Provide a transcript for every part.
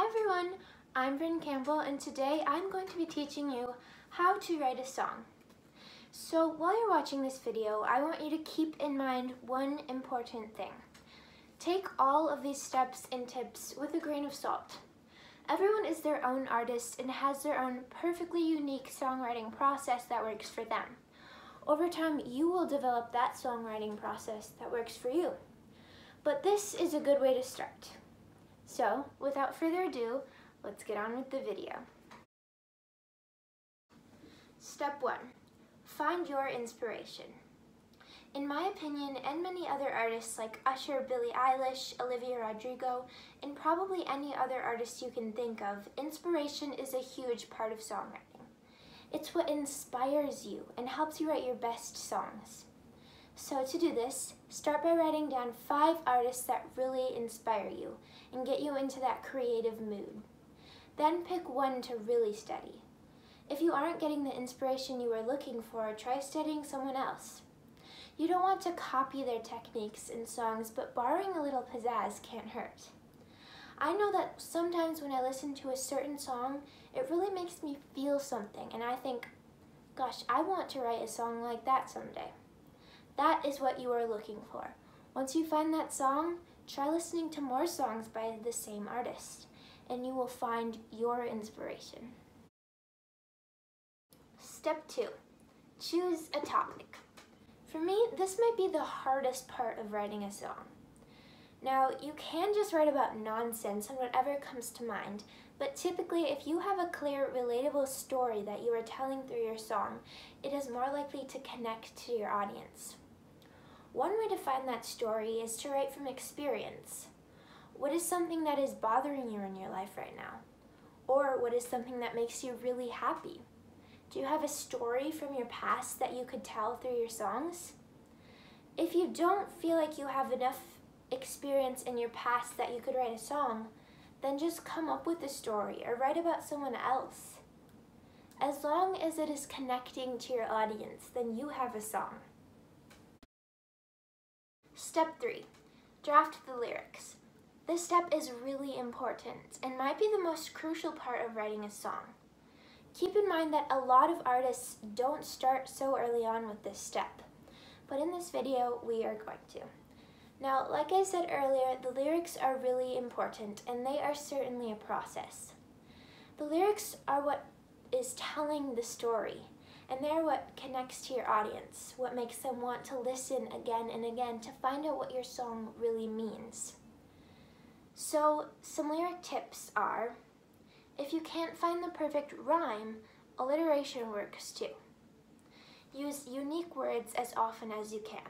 Hi everyone, I'm Bryn Campbell and today I'm going to be teaching you how to write a song. So while you're watching this video, I want you to keep in mind one important thing. Take all of these steps and tips with a grain of salt. Everyone is their own artist and has their own perfectly unique songwriting process that works for them. Over time, you will develop that songwriting process that works for you. But this is a good way to start. So, without further ado, let's get on with the video. Step 1. Find your inspiration. In my opinion, and many other artists like Usher, Billie Eilish, Olivia Rodrigo, and probably any other artist you can think of, inspiration is a huge part of songwriting. It's what inspires you and helps you write your best songs. So to do this, start by writing down five artists that really inspire you and get you into that creative mood. Then pick one to really study. If you aren't getting the inspiration you are looking for, try studying someone else. You don't want to copy their techniques and songs, but borrowing a little pizzazz can't hurt. I know that sometimes when I listen to a certain song, it really makes me feel something, and I think, gosh, I want to write a song like that someday. That is what you are looking for. Once you find that song, try listening to more songs by the same artist, and you will find your inspiration. Step 2. Choose a topic. For me, this might be the hardest part of writing a song. Now, you can just write about nonsense and whatever comes to mind, but typically if you have a clear, relatable story that you are telling through your song, it is more likely to connect to your audience. One way to find that story is to write from experience. What is something that is bothering you in your life right now? Or what is something that makes you really happy? Do you have a story from your past that you could tell through your songs? If you don't feel like you have enough experience in your past that you could write a song, then just come up with a story or write about someone else. As long as it is connecting to your audience, then you have a song. Step 3. Draft the lyrics. This step is really important and might be the most crucial part of writing a song. Keep in mind that a lot of artists don't start so early on with this step, but in this video we are going to. Now, like I said earlier, the lyrics are really important and they are certainly a process. The lyrics are what is telling the story and they're what connects to your audience, what makes them want to listen again and again to find out what your song really means. So some lyric tips are, if you can't find the perfect rhyme, alliteration works too. Use unique words as often as you can.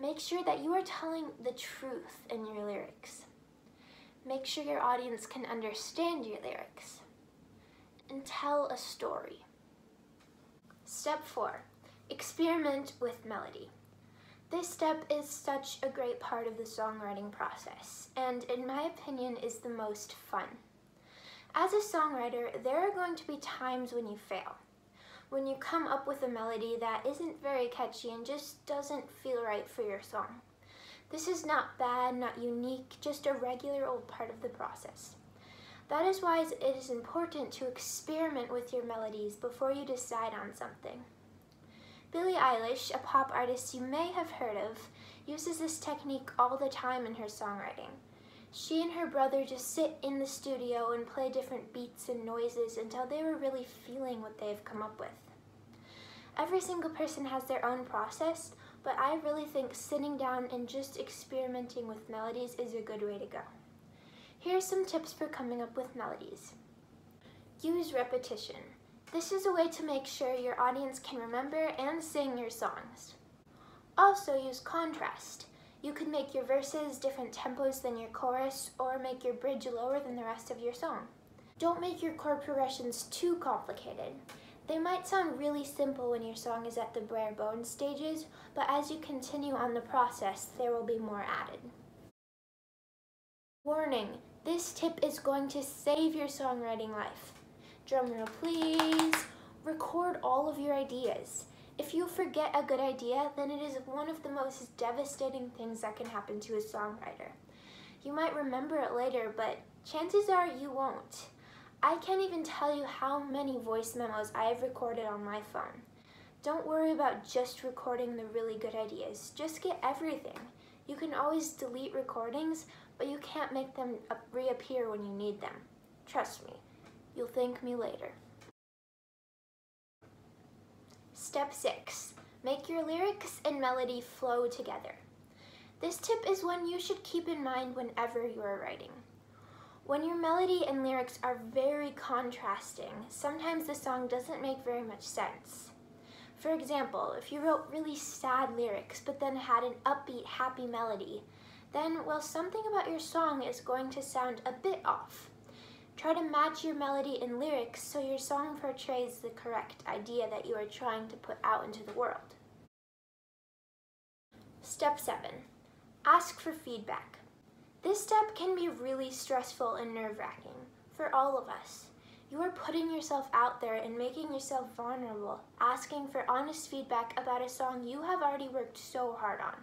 Make sure that you are telling the truth in your lyrics. Make sure your audience can understand your lyrics. And tell a story. Step 4. Experiment with melody. This step is such a great part of the songwriting process, and in my opinion is the most fun. As a songwriter, there are going to be times when you fail. When you come up with a melody that isn't very catchy and just doesn't feel right for your song. This is not bad, not unique, just a regular old part of the process. That is why it is important to experiment with your melodies before you decide on something. Billie Eilish, a pop artist you may have heard of, uses this technique all the time in her songwriting. She and her brother just sit in the studio and play different beats and noises until they were really feeling what they've come up with. Every single person has their own process, but I really think sitting down and just experimenting with melodies is a good way to go. Here are some tips for coming up with melodies. Use repetition. This is a way to make sure your audience can remember and sing your songs. Also use contrast. You could make your verses different tempos than your chorus or make your bridge lower than the rest of your song. Don't make your chord progressions too complicated. They might sound really simple when your song is at the bare bones stages, but as you continue on the process, there will be more added. Warning, this tip is going to save your songwriting life. Drumroll please. Record all of your ideas. If you forget a good idea, then it is one of the most devastating things that can happen to a songwriter. You might remember it later, but chances are you won't. I can't even tell you how many voice memos I have recorded on my phone. Don't worry about just recording the really good ideas. Just get everything. You can always delete recordings, but you can't make them reappear when you need them. Trust me, you'll thank me later. Step 6. Make your lyrics and melody flow together. This tip is one you should keep in mind whenever you are writing. When your melody and lyrics are very contrasting, sometimes the song doesn't make very much sense. For example, if you wrote really sad lyrics but then had an upbeat, happy melody, then, well, something about your song is going to sound a bit off. Try to match your melody and lyrics so your song portrays the correct idea that you are trying to put out into the world. Step 7. Ask for feedback. This step can be really stressful and nerve-wracking for all of us. You are putting yourself out there and making yourself vulnerable, asking for honest feedback about a song you have already worked so hard on.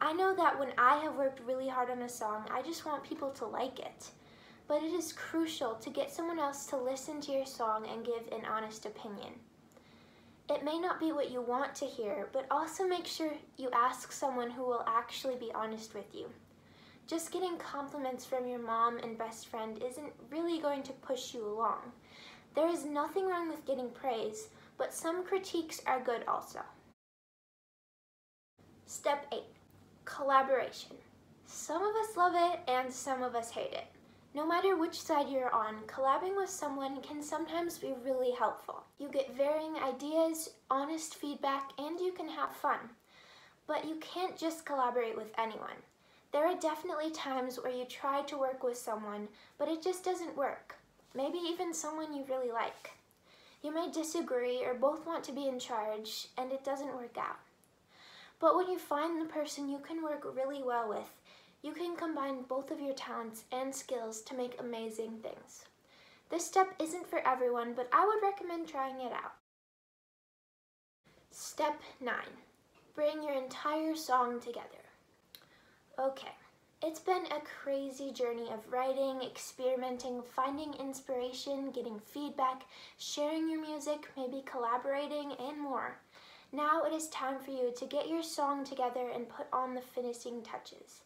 I know that when I have worked really hard on a song, I just want people to like it. But it is crucial to get someone else to listen to your song and give an honest opinion. It may not be what you want to hear, but also make sure you ask someone who will actually be honest with you. Just getting compliments from your mom and best friend isn't really going to push you along. There is nothing wrong with getting praise, but some critiques are good also. Step 8. Collaboration. Some of us love it and some of us hate it. No matter which side you're on, collabing with someone can sometimes be really helpful. You get varying ideas, honest feedback, and you can have fun. But you can't just collaborate with anyone. There are definitely times where you try to work with someone, but it just doesn't work. Maybe even someone you really like. You may disagree or both want to be in charge, and it doesn't work out. But when you find the person you can work really well with, you can combine both of your talents and skills to make amazing things. This step isn't for everyone, but I would recommend trying it out. Step 9. Bring your entire song together. Okay, it's been a crazy journey of writing, experimenting, finding inspiration, getting feedback, sharing your music, maybe collaborating, and more. Now it is time for you to get your song together and put on the finishing touches.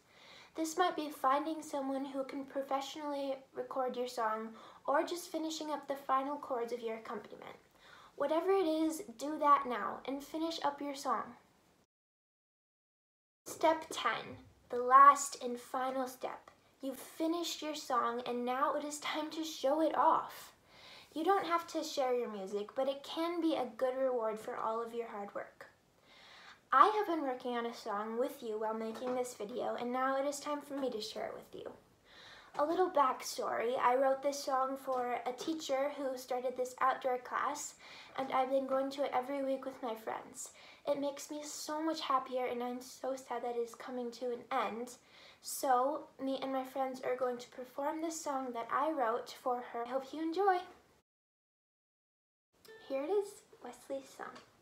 This might be finding someone who can professionally record your song or just finishing up the final chords of your accompaniment. Whatever it is, do that now and finish up your song. Step 10 the last and final step. You've finished your song and now it is time to show it off. You don't have to share your music, but it can be a good reward for all of your hard work. I have been working on a song with you while making this video, and now it is time for me to share it with you. A little backstory, I wrote this song for a teacher who started this outdoor class, and I've been going to it every week with my friends. It makes me so much happier and I'm so sad that it is coming to an end. So, me and my friends are going to perform this song that I wrote for her. I hope you enjoy. Here it is, Wesley's song.